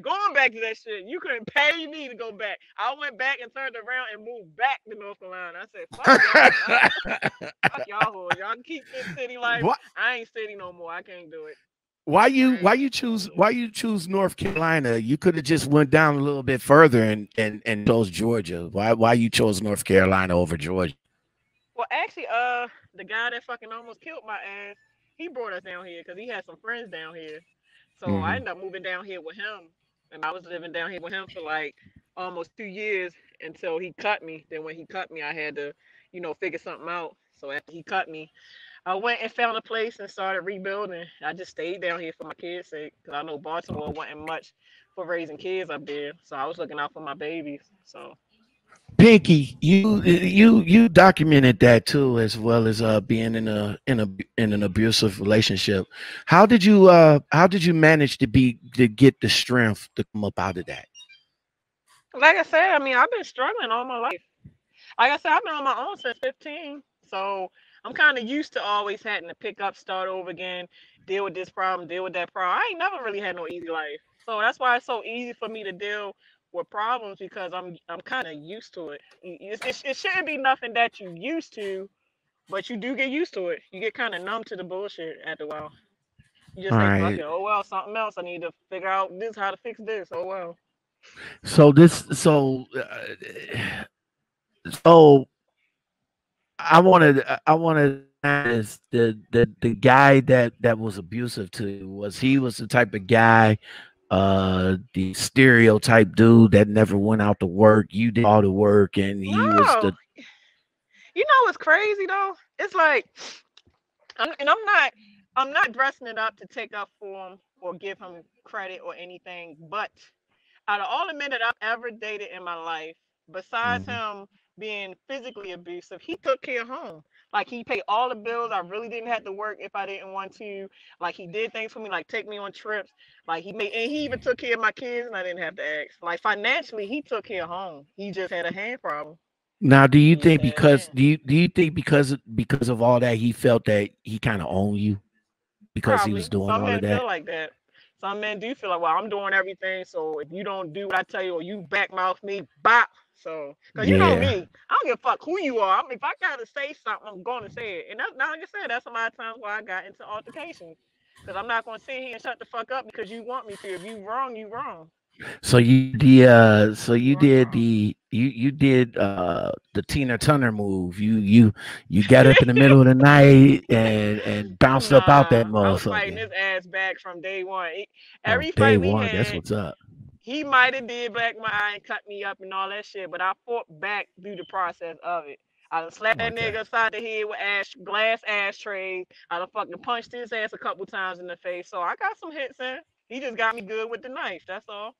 going back to that shit. You couldn't pay me to go back. I went back and turned around and moved back to North Carolina. I said, fuck y'all. fuck y'all. Y'all keep this city life. What? I ain't city no more. I can't do it. Why you why you choose why you choose North Carolina? You could have just went down a little bit further and and and chose Georgia. Why why you chose North Carolina over Georgia? Well, actually, uh, the guy that fucking almost killed my ass, he brought us down here because he had some friends down here. So Mhm. I ended up moving down here with him, and I was living down here with him for like almost two years until he cut me. Then when he cut me, I had to, you know, figure something out. So after he cut me, I went and found a place and started rebuilding. I just stayed down here for my kids' sake because I know Baltimore wasn't much for raising kids up there. So I was looking out for my babies. So Pinky, you you you documented that too, as well as uh being in a in a in an abusive relationship. How did you uh how did you manage to be to get the strength to come up out of that? like I said, I mean, I've been struggling all my life. Like I said, I've been on my own since 15. So I'm kind of used to always having to pick up, start over again, deal with this problem, deal with that problem. I ain't never really had no easy life. So that's why it's so easy for me to deal with problems because I'm I'm kind of used to it. It's, it. It shouldn't be nothing that you used to, but you do get used to it. You get kind of numb to the bullshit after a while. You just think, fuck Alright. it. Oh well, something else. I need to figure out this how to fix this. Oh well. So this so uh, so I wanted I wanted the the the guy that that was abusive to you was he was the type of guy uh the stereotype dude that never went out to work you did all the work and he was the You know what's crazy though? It's like, I'm, and I'm not, I'm not dressing it up to take up for him or give him credit or anything. But out of all the men that I've ever dated in my life, besides him being physically abusive, he took care of home. Like he paid all the bills. I really didn't have to work if I didn't want to. Like he did things for me, like take me on trips. Like he made, and he even took care of my kids, and I didn't have to ask. Like financially, he took care of home. He just had a hand problem. now do you He think just had a because do you do you think because because of all that he felt that he kind of owned you because he was doing Some all of that feel like that. Some men do feel like, well, I'm doing everything, so if you don't do what I tell you or you backmouth me, bop. So, cause you know me, I don't give a fuck who you are. I mean, if I gotta say something, I'm gonna say it. And that's not like I said, that's a lot of times why I got into altercations. Cause I'm not gonna sit here and shut the fuck up because you want me to. If you wrong, you wrong. So you did uh so you did the you you did uh the Tina Turner move. You you you got up in the middle of the night and and bounced up out that Nah, I was fighting his ass back from day one. He- Oh, every day fight we one, that's what's up. he might have did black my eye and cut me up and all that shit, but I fought back through the process of it. I done slapped that Okay. nigga upside the head with ash glass ashtrays. I done fucking punched his ass a couple times in the face. So I got some hits in. He just got me good with the knife. That's all.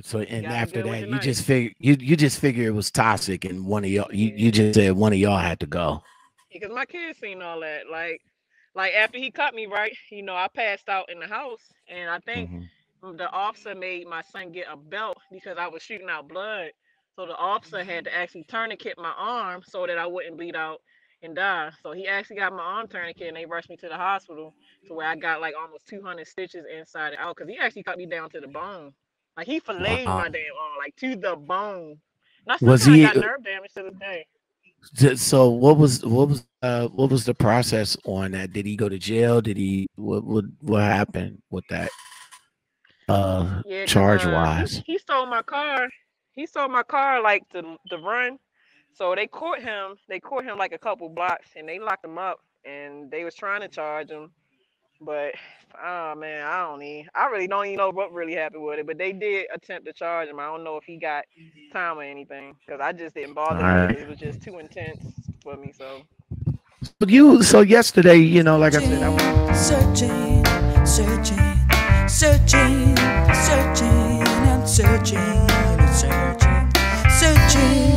So and after that, you just figure you you just figure it was toxic and one of y'all you, you just said one of y'all had to go. Because my kids seen all that. Like, like after he cut me, right? You know, I passed out in the house, and I think Mhm. the officer made my son get a belt because I was shooting out blood. So the officer had to actually tourniquet my arm so that I wouldn't bleed out and die. So he actually got my arm tourniquet and they rushed me to the hospital to where I got like almost 200 stitches inside and out because he actually cut me down to the bone. Like he filleted Wow. my damn arm, like to the bone. And I still Was he got nerve damage to this day. So what was what was uh what was the process on that? Did he go to jail? Did he what what what happened with that? Uh Yeah, charge uh, he- wise. He, stole my car. He stole my car like to to run. So they caught him. They caught him like a couple blocks and they locked him up and they was trying to charge him. But oh man, I don't even I really don't even know what really happened with it. But they did attempt to charge him. I don't know if he got time or anything. Because I just didn't bother with Alright. it. It was just too intense for me. So But you so yesterday, you know, like I said, I was Searching, searching, searching, searching, and searching, and searching, searching.